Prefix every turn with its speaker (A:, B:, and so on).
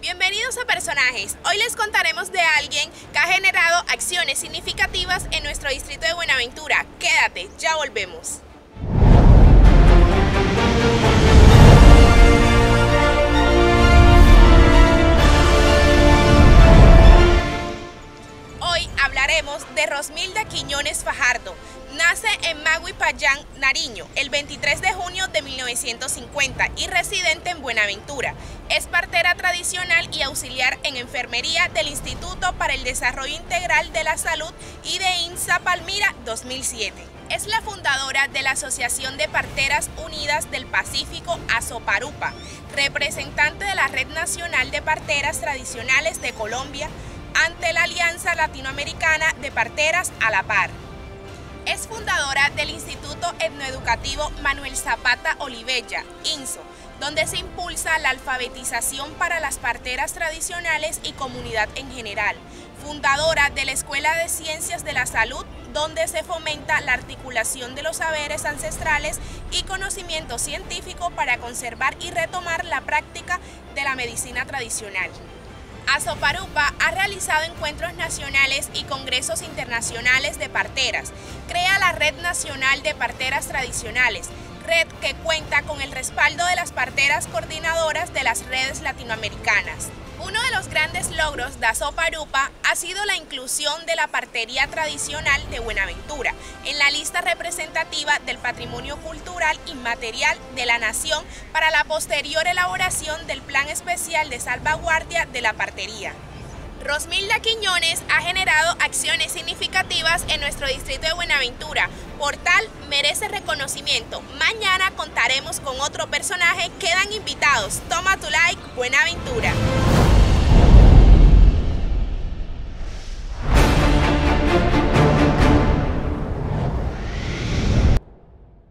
A: Bienvenidos a Personajes. Hoy les contaremos de alguien que ha generado acciones significativas en nuestro distrito de Buenaventura. Quédate, ya volvemos. Hoy hablaremos de Rosmilda Quiñones Fajardo. Nace en Maguipayán, Nariño, el 23 de junio de 1950 y residente en Buenaventura. Es partera tradicional y auxiliar en enfermería del Instituto para el Desarrollo Integral de la Salud y de INSA Palmira 2007. Es la fundadora de la Asociación de Parteras Unidas del Pacífico, ASOPARUPA, representante de la Red Nacional de Parteras Tradicionales de Colombia, ante la Alianza Latinoamericana de Parteras a la Par. Es fundadora del Instituto Etnoeducativo Manuel Zapata Olivella, INSO, donde se impulsa la alfabetización para las parteras tradicionales y comunidad en general. Fundadora de la Escuela de Ciencias de la Salud, donde se fomenta la articulación de los saberes ancestrales y conocimiento científico para conservar y retomar la práctica de la medicina tradicional. Azoparupa ha realizado encuentros nacionales y congresos internacionales de parteras. Crea la Red Nacional de Parteras Tradicionales, red que cuenta con el respaldo de las parteras coordinadoras de las redes latinoamericanas. Uno de los grandes logros de Azoparupa ha sido la inclusión de la partería tradicional de Buenaventura en la lista representativa del patrimonio cultural inmaterial de la nación para la posterior elaboración del Plan Especial de Salvaguardia de la Partería. Rosmilda Quiñones ha generado acciones significativas en nuestro distrito de Buenaventura. Por tal, merece reconocimiento. Mañana contaremos con otro personaje. Quedan invitados. Toma tu like. Buenaventura.